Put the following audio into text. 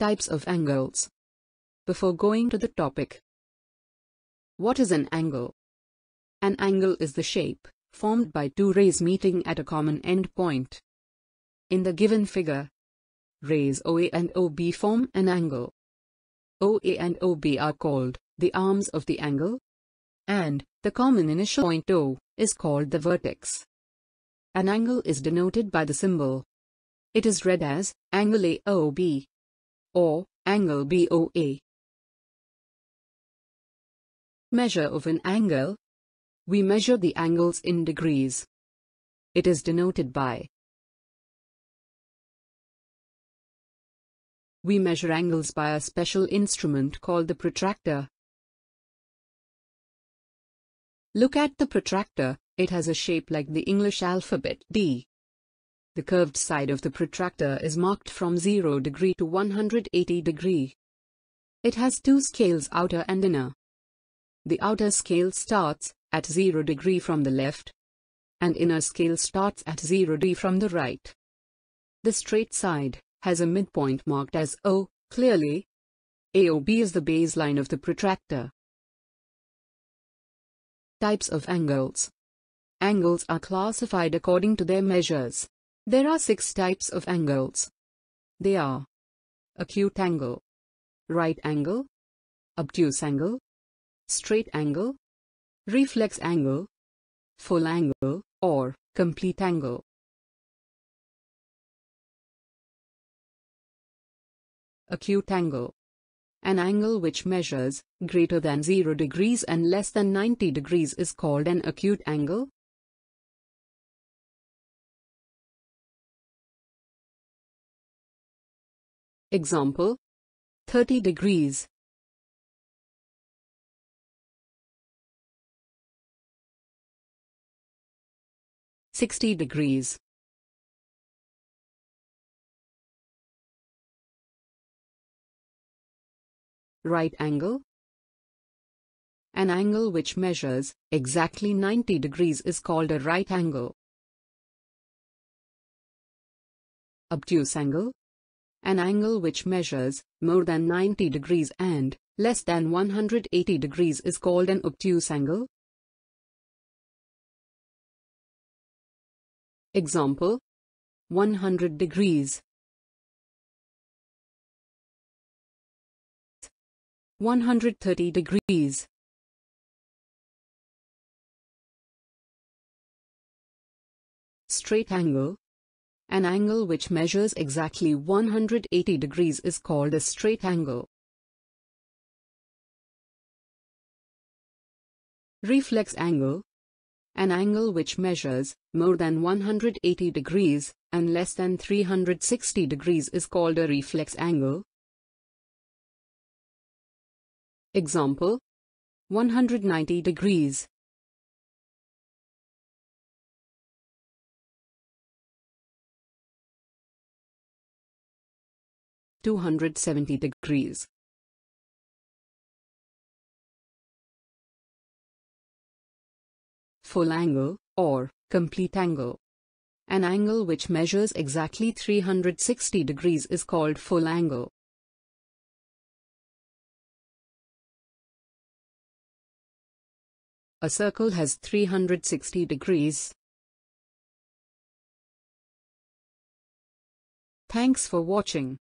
Types of angles. Before going to the topic, what is an angle? An angle is the shape formed by two rays meeting at a common end point. In the given figure, rays OA and OB form an angle. OA and OB are called the arms of the angle, and the common initial point O is called the vertex. An angle is denoted by the symbol. It is read as angle AOB or angle BOA. Measure of an angle. We measure the angles in degrees. It is denoted by We measure angles by a special instrument called the protractor. Look at the protractor, it has a shape like the English alphabet D. The curved side of the protractor is marked from 0 degree to 180 degree. It has two scales outer and inner. The outer scale starts at 0 degree from the left and inner scale starts at 0 degree from the right. The straight side has a midpoint marked as O, clearly. AOB is the baseline of the protractor. Types of angles. Angles are classified according to their measures. There are six types of angles. They are acute angle, right angle, obtuse angle, straight angle, reflex angle, full angle, or complete angle. Acute angle. An angle which measures greater than 0 degrees and less than 90 degrees is called an acute angle. Example 30 degrees. Sixty degrees. right angle? An angle which measures exactly 90 degrees is called a right angle. Obtuse angle? An angle which measures more than 90 degrees and less than 180 degrees is called an obtuse angle. Example 100 degrees 130 degrees. Straight angle. An angle which measures exactly 180 degrees is called a straight angle. Reflex angle. An angle which measures more than 180 degrees and less than 360 degrees is called a reflex angle. Example 190 degrees. Two hundred seventy degrees. Full angle, or complete angle. An angle which measures exactly 360 degrees is called full angle. A circle has 360 degrees. Thanks for watching.